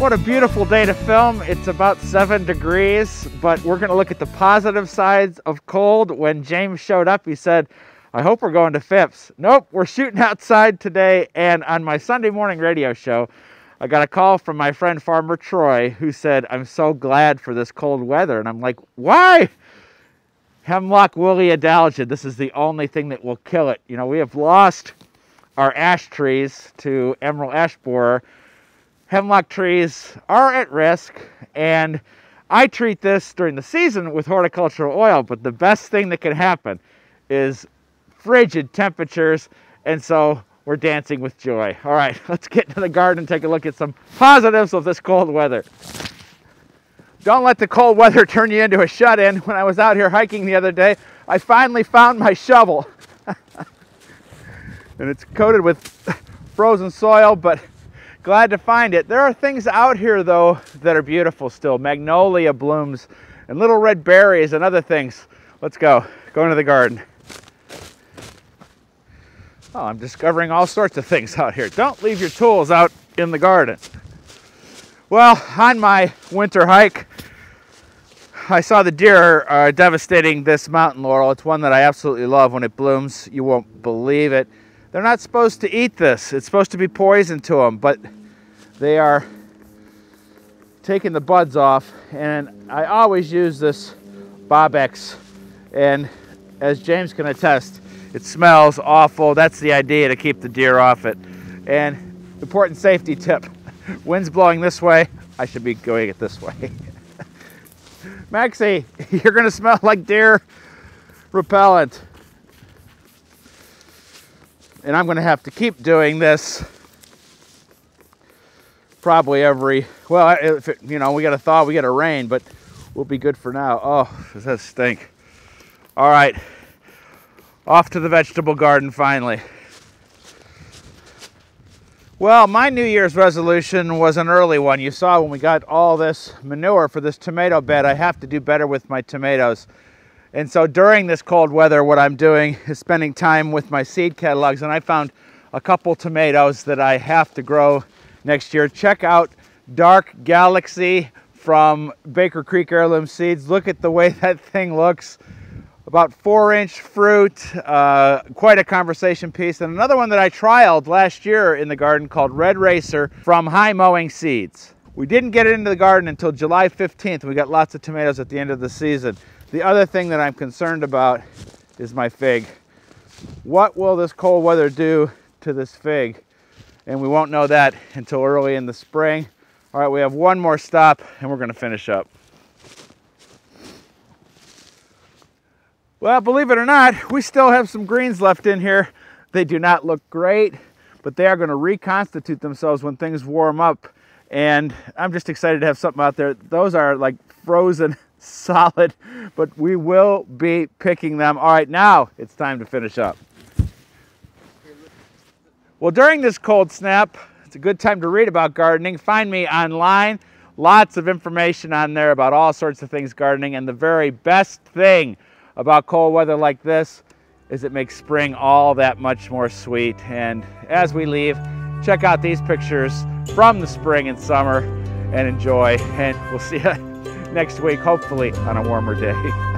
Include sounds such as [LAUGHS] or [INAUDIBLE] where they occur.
What a beautiful day to film. It's about seven degrees, but we're gonna look at the positive sides of cold. When James showed up, he said, I hope we're going to Phipps. Nope, we're shooting outside today. And on my Sunday morning radio show, I got a call from my friend Farmer Troy who said, I'm so glad for this cold weather. And I'm like, why? Hemlock woolly adelgid. This is the only thing that will kill it. You know, we have lost our ash trees to emerald ash borer hemlock trees are at risk and I treat this during the season with horticultural oil, but the best thing that can happen is frigid temperatures, and so we're dancing with joy. All right, [LAUGHS] let's get into the garden and take a look at some positives of this cold weather. Don't let the cold weather [LAUGHS] turn you into a shut-in. When I was out here hiking the other day, I finally found my shovel. [LAUGHS] and it's coated with frozen soil, but glad to find it. There are things out here though that are beautiful still. Magnolia blooms and little red berries and other things. Let's go, go into the garden. Oh, I'm discovering all sorts of things out here. Don't leave your tools out in the garden. Well, on my winter hike, I saw the deer are devastating this mountain laurel. It's one that I absolutely love when it blooms. You won't believe it. They're not supposed to eat this. It's supposed to be poison to them, but they are taking the buds off. And I always use this Bobbex. And as James can attest, it smells awful. That's the idea to keep the deer off it. And important safety tip, [LAUGHS] wind's blowing this way, I should be going it this way. [LAUGHS] Maxie, [LAUGHS] you're gonna smell like deer repellent and I'm going to have to keep doing this probably every well if it, you know we got a thaw we got a rain but we'll be good for now. Oh does that stink. All right. Off to the vegetable garden finally. Well my new year's resolution was an early one. You saw when we got all this manure for this tomato bed i have to do better with my tomatoes and so during this cold weather, what I'm doing is spending time with my seed catalogs. And I found a couple tomatoes that I have to grow next year. Check out Dark Galaxy from Baker Creek Heirloom Seeds. Look at the way [LAUGHS] that thing looks. About four inch fruit, uh, quite a conversation piece. And another one that I trialed last year in the garden called Red Racer from High Mowing Seeds. We didn't get it into the garden until July 15th. We got lots of tomatoes at the end of the season. The other thing that I'm concerned about is my fig. What will this cold weather do to this fig? And we won't know that until early in the spring. All right, we have one more stop and we're gonna finish up. Well, believe it or not, we still have some greens left in here. They do not look great, but they are gonna reconstitute themselves when things warm up. And I'm just excited to have something out there. Those are like frozen [LAUGHS] solid, but we will be picking them. All right, now it's time to finish up. Well, during this cold snap, it's a good time to read about gardening. Find me online. Lots of information on there about all sorts of things gardening. And the very best thing about cold weather like this is it makes spring all that much more sweet. And as we leave, check out these pictures from the spring and summer and enjoy. And we'll see you next week, hopefully on a warmer day. [LAUGHS]